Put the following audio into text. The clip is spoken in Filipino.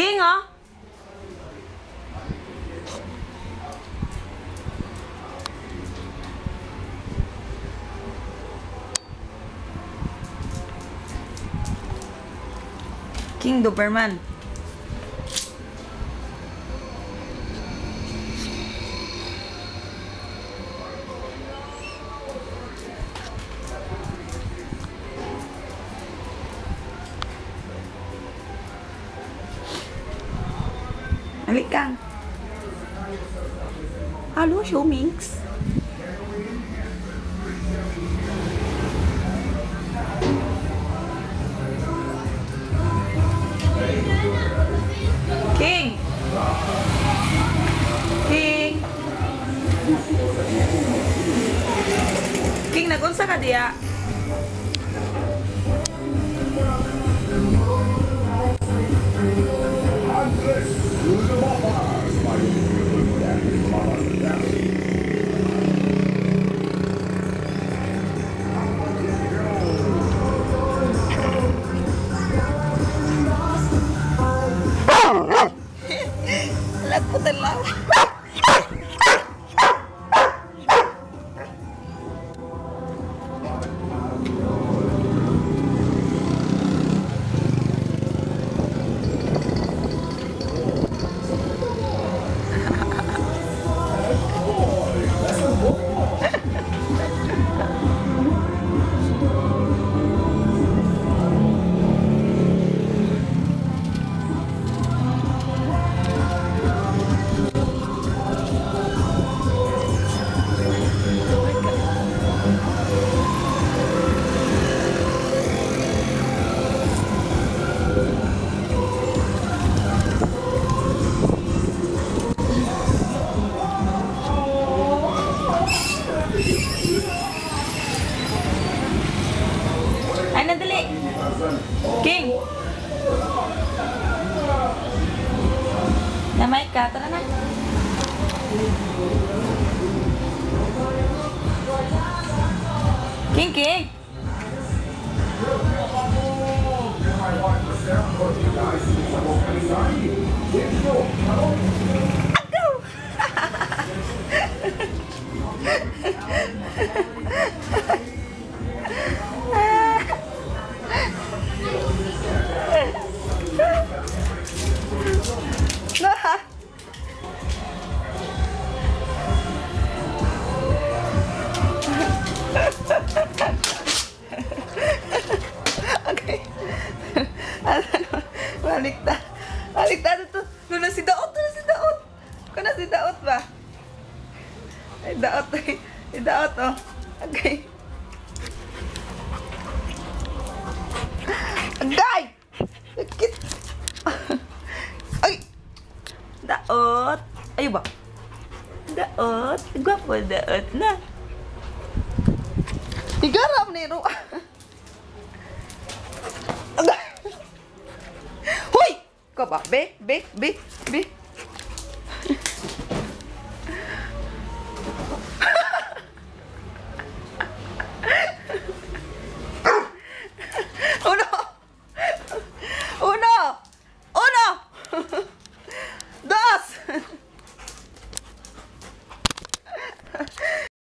King, oh. King Doberman. Alik kang. Halo, show Minx. King! King! King, nagunsa ka diya? Lago King! Namay ka. Tara na. King, King! Agaw! Balikta. Balikta ito. Nuna si Daot. Nuna si Daot. Kana si Daot ba? Ay, Daot. Ay, si Daot, oh. Okay. Agay! Sakit. Ay! Daot. Ay ba? Daot. Gwapo daot na. Igaram ni Ro. 묶어봐. 맥, 맥, 맥, 맥.